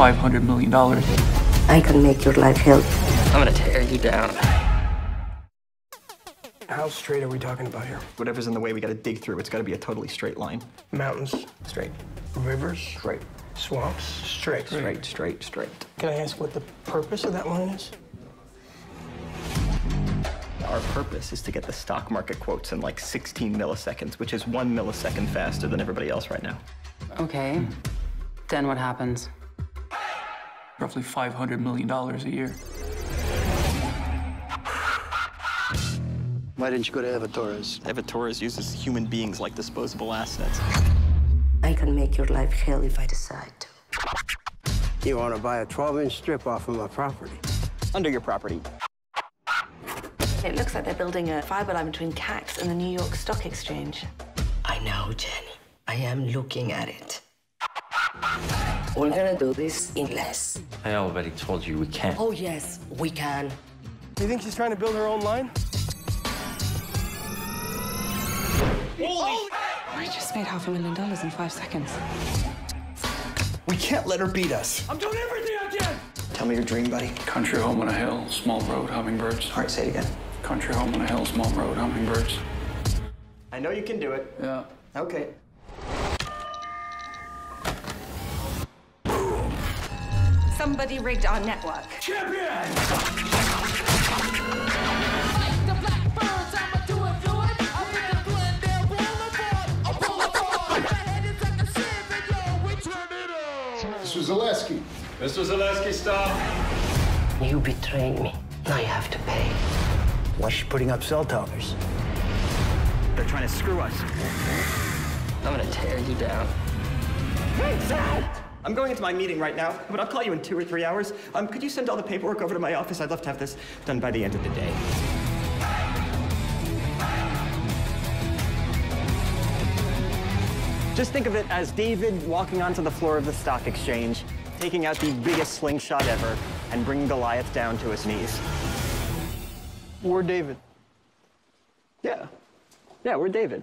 $500 million. I can make your life hell. I'm gonna tear you down. How straight are we talking about here? Whatever's in the way, we gotta dig through. It's gotta be a totally straight line. Mountains, Straight. rivers, Straight. swamps, straight. Straight, straight, straight. Can I ask what the purpose of that line is? Our purpose is to get the stock market quotes in like 16 milliseconds, which is one millisecond faster than everybody else right now. Okay. Then what happens? Roughly $500 million a year. Why didn't you go to Eva Torres? Eva Torres uses human beings like disposable assets. I can make your life hell if I decide to. You want to buy a 12-inch strip off of my property? Under your property. It looks like they're building a fiber line between CAX and the New York Stock Exchange. I know, Jenny. I am looking at it. We're gonna do this in less. I already told you we can't. Oh, yes, we can. Do you think she's trying to build her own line? Holy I just made half a million dollars in five seconds. We can't let her beat us. I'm doing everything I can! Tell me your dream, buddy. Country home on a hill, small road, hummingbirds. All right, say it again. Country home on a hill, small road, hummingbirds. I know you can do it. Yeah. Okay. Somebody rigged our network. Champion! Mr. Zaleski. Mr. Zaleski, stop. You betrayed me. Now you have to pay. Why's she putting up cell towers? They're trying to screw us. I'm gonna tear you down. I'm going into my meeting right now, but I'll call you in two or three hours. Um, could you send all the paperwork over to my office? I'd love to have this done by the end of the day. Just think of it as David walking onto the floor of the stock exchange, taking out the biggest slingshot ever, and bringing Goliath down to his knees. We're David. Yeah. Yeah, we're David.